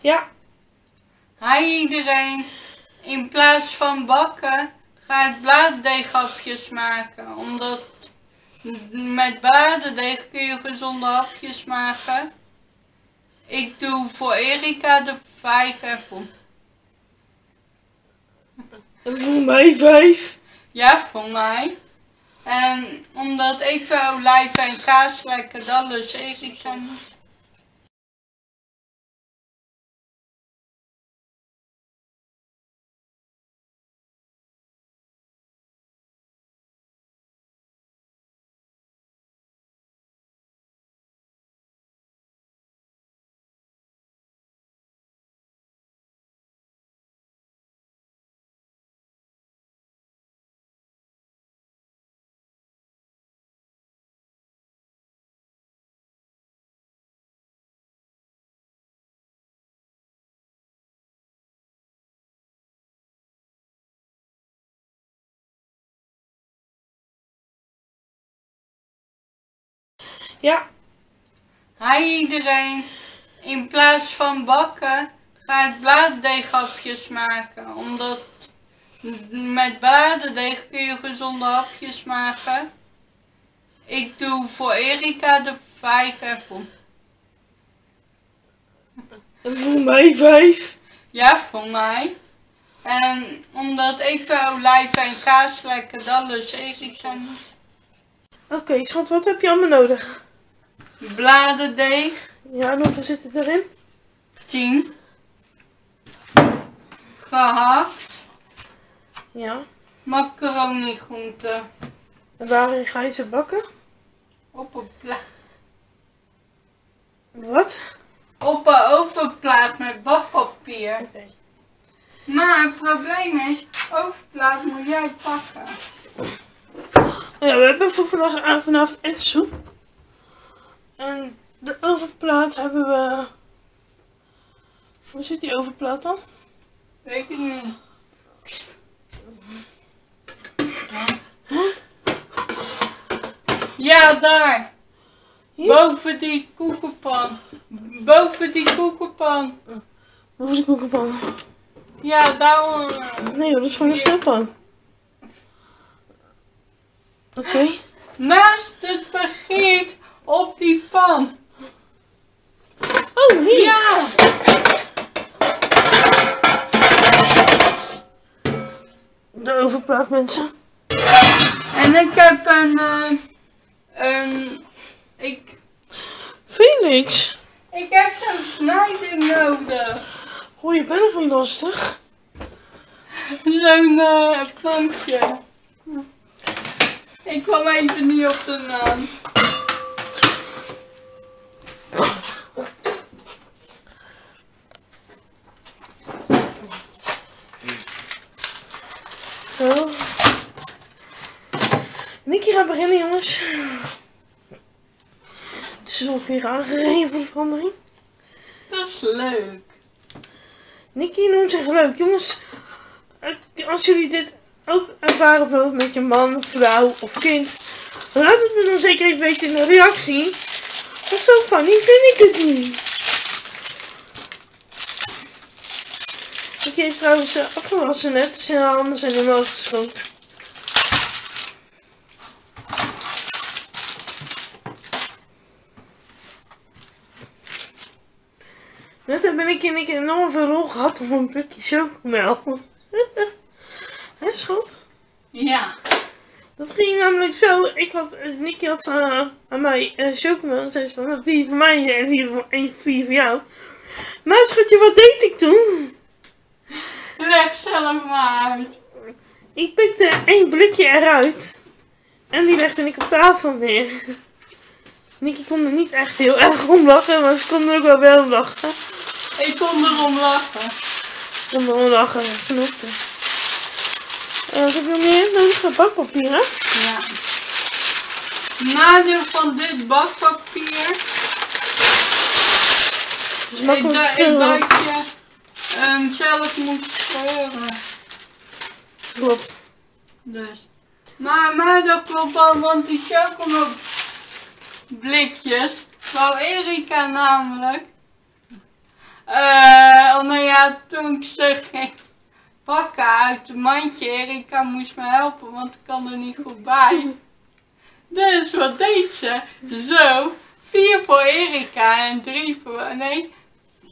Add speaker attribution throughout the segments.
Speaker 1: Ja.
Speaker 2: Hi iedereen. In plaats van bakken ga ik bladerdeeghapjes maken. Omdat met bladerdeeg kun je gezonde hapjes maken. Ik doe voor Erika de vijf even.
Speaker 1: En voor mij vijf.
Speaker 2: Ja, voor mij. En omdat ik veel olijf en kaas lekker, dan lust Erika niet.
Speaker 1: Ja.
Speaker 2: Hi iedereen. In plaats van bakken ga ik bladerdeeghapjes maken. Omdat met bladerdeeg kun je gezonde hapjes maken. Ik doe voor Erika de vijf even.
Speaker 1: En voor mij vijf.
Speaker 2: Ja, voor mij. En omdat ik veel olijf en kaas lekker, dan lust Erika niet.
Speaker 1: Oké, schat, wat heb je allemaal nodig?
Speaker 2: Bladerdeeg,
Speaker 1: Ja, en hoeveel zit er erin?
Speaker 2: 10. Gehakt,
Speaker 1: Ja.
Speaker 2: macaroni groenten.
Speaker 1: En waarin ga je ze bakken?
Speaker 2: Op een, pla
Speaker 1: Wat?
Speaker 2: op een ovenplaat met bakpapier.
Speaker 1: Oké.
Speaker 2: Maar het probleem is, ovenplaat moet jij pakken.
Speaker 1: Ja, we hebben voor vandaag vanavond soep. En de ovenplaat hebben we... Hoe zit die ovenplaat dan?
Speaker 2: Weet ik niet. Ja, daar.
Speaker 1: Hier?
Speaker 2: Boven die koekenpan. Boven die koekenpan.
Speaker 1: Is de koekenpan?
Speaker 2: Ja, daarom.
Speaker 1: Nee hoor, dat is gewoon een stilpan. Oké.
Speaker 2: Naast het verschiet op die pan.
Speaker 1: Oh, hier!
Speaker 2: Ja!
Speaker 1: Ovenplaat, mensen.
Speaker 2: En ik heb een. een. Ik.
Speaker 1: Felix!
Speaker 2: Ik heb zo'n snijding nodig.
Speaker 1: Oh, je bent nog niet lastig.
Speaker 2: Zo'n eh, plankje. Ik kwam even niet op de naam.
Speaker 1: Zo. Nicky gaat beginnen, jongens. Ongeveer aangereden voor de verandering.
Speaker 2: Dat is leuk.
Speaker 1: Nicky noemt zich leuk. Jongens, eh, als jullie dit ook ervaren bijvoorbeeld met je man, vrouw of kind, laat het me dan zeker even weten in de reactie. Want zo funny vind ik het niet. Nicky heeft trouwens uh, afgewassen net, dus zijn handen zijn omhoog geschoten. Net heb ik en ik enorm veel rol gehad om een blikje chocomel. Hè, schat?
Speaker 2: Ja.
Speaker 1: Dat ging namelijk zo. Ik had, Nicky had uh, aan mij uh, chocomel. En zei ze van, vier voor mij en vier voor, en vier voor jou. Maar schatje, wat deed ik toen?
Speaker 2: Leg zelf maar uit.
Speaker 1: Ik pikte één blikje eruit. En die legde ik op tafel neer. Nicky kon er niet echt heel erg om lachen, maar ze kon er ook wel wel om lachen.
Speaker 2: Ik kon erom lachen.
Speaker 1: Ze kon er om lachen, snopte. Uh, wat heb je meer nodig? Bakpapier, hè?
Speaker 2: Ja. Nadeel van dit bakpapier
Speaker 1: is
Speaker 2: dat, je hem zelf moet scheuren.
Speaker 1: Klopt.
Speaker 2: Dus. Maar, maar dat klopt wel, want die chocomel blikjes, wou Erika namelijk Oh, nou ja, toen ik ze ging pakken uit het mandje, Erika moest me helpen, want ik kan er niet goed bij. Dus wat deed ze? Zo, vier voor Erika en drie voor, nee,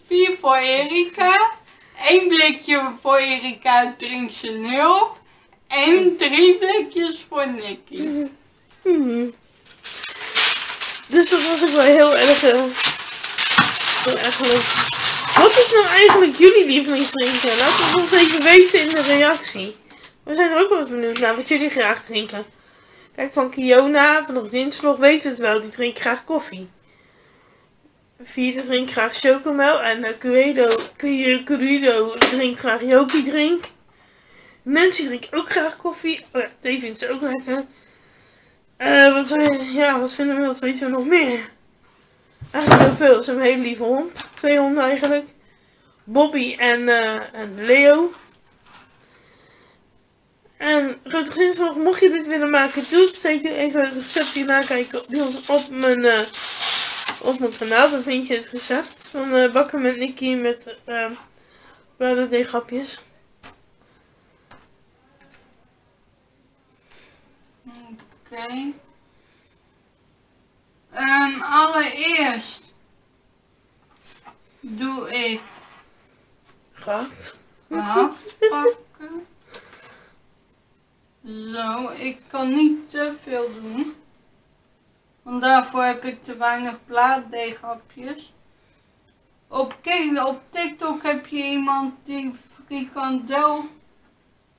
Speaker 2: vier voor Erika. Eén blikje voor Erika drinkt ze nu op. En drie blikjes voor Nicky.
Speaker 1: Dus dat was ook wel heel erg, eh, heel erg leuk. Wat is nou eigenlijk jullie lievelingsdrinken? Laat het ons even weten in de reactie. We zijn er ook wel eens benieuwd naar wat jullie graag drinken. Kijk, van Kiona, van de Zinsblog weten we het wel. Die drinkt graag koffie. Vierde drinkt graag chocomel. En uh, Cuedo, drinkt graag Jopi drink. Nancy drinkt ook graag koffie. Oh ja, thee vindt ze ook lekker. Eh, wat, we- ja, wat vinden we, wat weten we nog meer? Eigenlijk heel veel. Ze hebben een hele lieve hond. Twee honden eigenlijk. Bobby en, eh, en Leo. En grote gezinsvlog, mocht je dit willen maken, doe het. Zeker even het receptje nakijken bij ons op mijn, eh, op mijn kanaal. Dan vind je het recept van eh, bakken met Nicky met uh, bladerdeeghapjes.
Speaker 2: Oké. Ehm, allereerst doe ik
Speaker 1: Gaat.
Speaker 2: pakken. Zo, ik kan niet te veel doen. Want daarvoor heb ik te weinig blaaddeeghapjes. Op, op TikTok heb je iemand die frikandel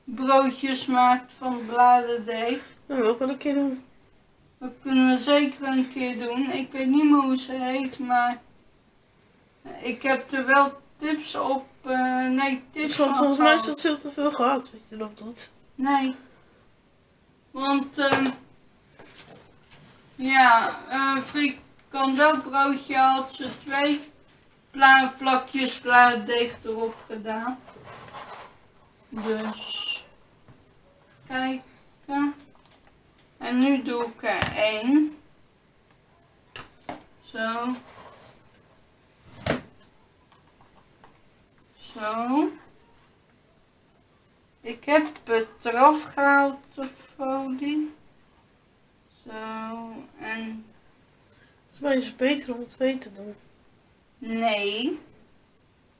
Speaker 2: broodjes maakt van bladerdeeg.
Speaker 1: Dat wil ik wel een keer doen.
Speaker 2: Dat kunnen we zeker een keer doen. Ik weet niet meer hoe ze heet, maar ik heb er wel tips op. eh, nee, tips
Speaker 1: Want
Speaker 2: van
Speaker 1: volgens mij is dat veel te veel gehad wat je erop doet.
Speaker 2: Nee. Want, ehm ja, een frikandelbroodje had ze twee pla plakjes bladerdeeg erop gedaan. Dus, kijken. En nu doe ik er één. Zo. Zo. Ik heb het eraf gehaald, de folie. Zo, en
Speaker 1: Het beter om twee te doen.
Speaker 2: nee.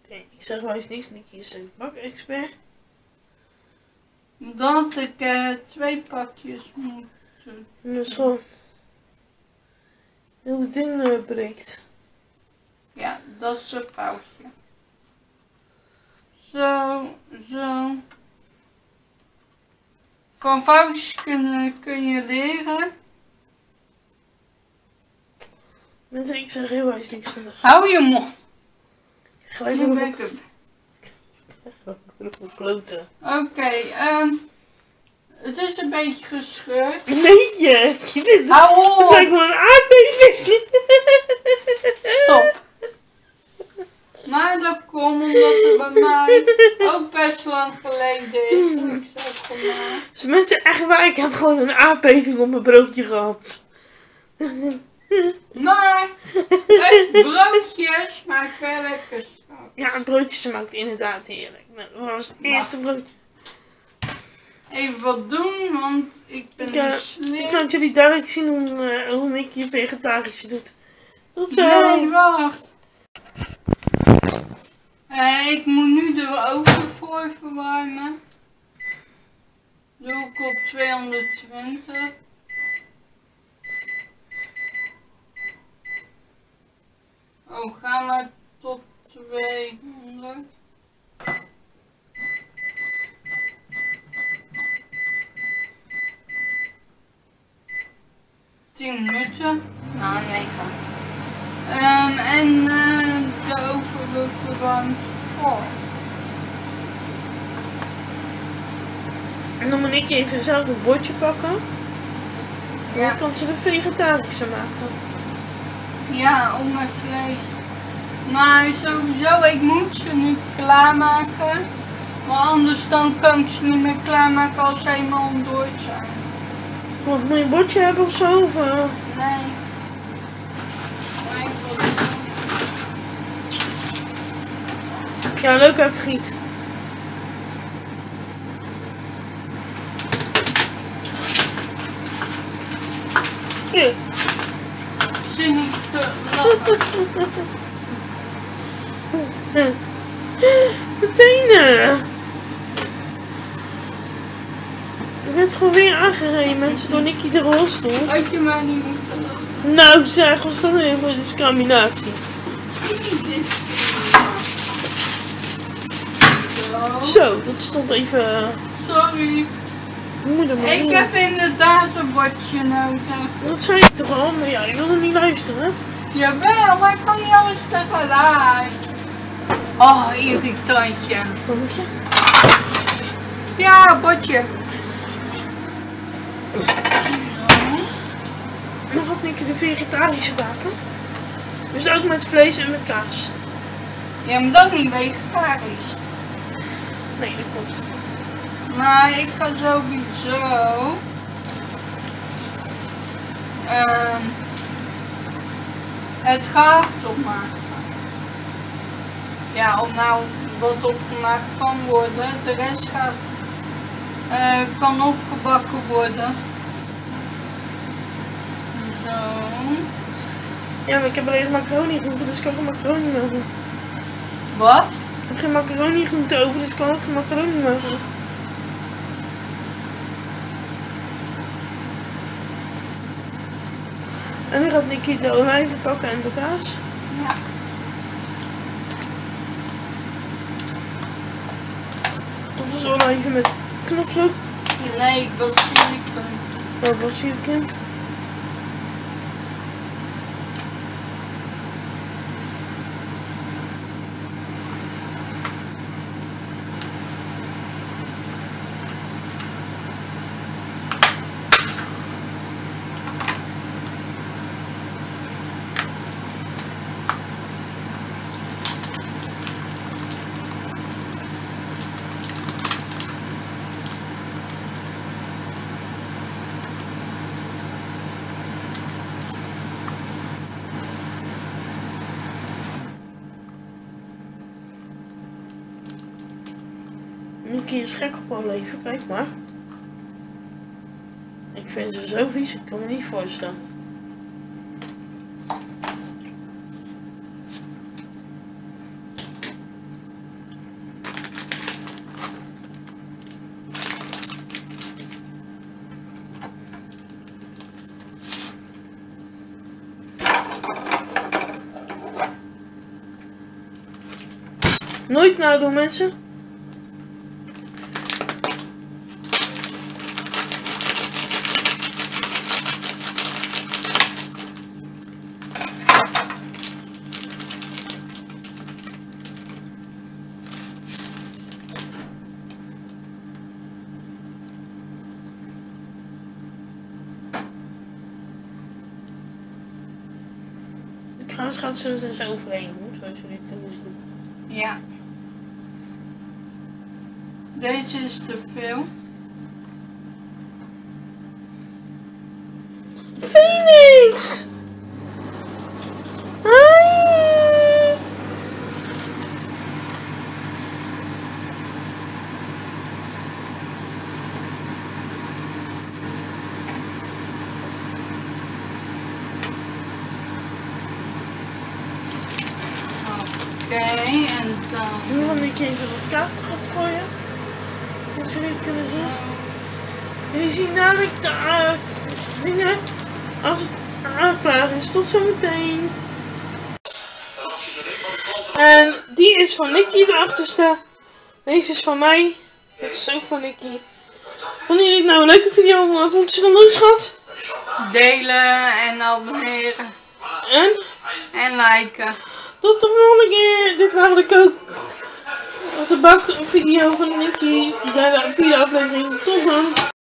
Speaker 1: Oké, ik zeg maar eens niks. Nicky is een bak-expert.
Speaker 2: Dat ik eh, twee pakjes moet doen.
Speaker 1: En dat is gewoon... Heel het ding eh, breekt.
Speaker 2: Ja, dat is een foutje. Zo, zo. Van foutjes kun, kun je leren.
Speaker 1: Mensen, ik zeg heel wijs niks vandaag.
Speaker 2: Hou je mond.
Speaker 1: Gelijk op
Speaker 2: er.
Speaker 1: op kloten.
Speaker 2: Oké, ehm het is een beetje gescheurd.
Speaker 1: Nee, je.
Speaker 2: Hou
Speaker 1: het lijkt
Speaker 2: op!
Speaker 1: wel een aardbeving.
Speaker 2: Stop! Maar dat komt omdat het bij mij ook best lang geleden is dat ik zo heb gemaakt.
Speaker 1: Dus mensen, echt waar, ik heb gewoon een aardbeving op mijn broodje gehad.
Speaker 2: Maar het broodje smaakt wel lekker.
Speaker 1: Ja, een broodje smaakt inderdaad heerlijk. Dat was het eerste broodje.
Speaker 2: Even wat doen, want ik ben
Speaker 1: Ik, eh, Ik
Speaker 2: slim.
Speaker 1: laat jullie duidelijk zien hoe, eh, hoe ik je vegetarische doet. Tot zo.
Speaker 2: Nee, wacht. Eh, ik moet nu de oven voor verwarmen. Doe ik op 220. Oh, ga maar tot 200. Tien minuten. Nou, negen. Ehm, en eh, de oven verwarmd voor.
Speaker 1: En dan moet ik even zelf een bordje pakken.
Speaker 2: Ja.
Speaker 1: Dan kan ze de vegetarische maken.
Speaker 2: Ja, om mijn vlees. Maar sowieso, ik moet ze nu klaarmaken. Maar anders dan kan ik ze niet meer klaarmaken als ze eenmaal ontdooid zijn.
Speaker 1: Want moet je een bordje hebben of zo? Of, eh,
Speaker 2: Nee. Nee, ik wil het
Speaker 1: Ja, leuk en vergiet. Ja.
Speaker 2: Zin niet te lachen.
Speaker 1: Meteen. Er werd gewoon weer aangereden, mensen, door Nicky de rolstoel.
Speaker 2: Had je maar niet moeten lachen.
Speaker 1: Nou zeg, wat is dat nou voor discriminatie?
Speaker 2: Zo.
Speaker 1: Zo, dat stond even... eh,
Speaker 2: Sorry.
Speaker 1: Moeder maar
Speaker 2: Ik heb inderdaad een bordje nodig.
Speaker 1: Dat zei ik toch al, maar ja, je wilde niet luisteren.
Speaker 2: Jawel, maar ik kan niet alles tegelijk. Oh, irritantje.
Speaker 1: Wat moet je?
Speaker 2: Ja, bordje.
Speaker 1: Nog had Nicky de vegetarische baken. Dus ook met vlees en met kaas.
Speaker 2: Ja, maar dat niet vegetarisch.
Speaker 1: Nee, dat klopt.
Speaker 2: Maar ik ga sowieso... ehm het gehakt opmaken. Ja, om nou wat opgemaakt kan worden. De rest gaat, eh, kan opgebakken worden. Zo.
Speaker 1: Ja, maar ik heb alleen macaroni groenten, dus ik kan geen macaroni maken.
Speaker 2: Wat?
Speaker 1: Ik heb geen macaroni groenten over, dus ik kan ook geen macaroni maken. En nu gaat Nicky de olijven pakken en de kaas.
Speaker 2: Ja.
Speaker 1: Olijven met knoflook.
Speaker 2: Nee.
Speaker 1: Oh, basilicum. Nicky is gek op olijven, kijk maar. Ik vind ze zo vies, ik kan me niet voorstellen. Nooit nadoen mensen. De kaas gaat ze er dus overheen, zoals jullie kunnen zien.
Speaker 2: Ja. Deze is te veel.
Speaker 1: Phoenix! Hi!
Speaker 2: Oké, en dan...
Speaker 1: Nu wil ik even wat kaas erop gooien. Zoals jullie het kunnen zien. Jullie zien dadelijk de dingen als het klaar is. Tot zometeen. En die is van Nicky, de achterste. Deze is van mij. Dit is ook van Nicky. Vonden jullie het nou een leuke video? Wat moeten ze dan doen, schat?
Speaker 2: Delen en abonneren.
Speaker 1: En
Speaker 2: En liken.
Speaker 1: Tot de volgende keer. Dit waren de kook. Wat de bak video van Nicky. De vierde aflevering. Tot dan.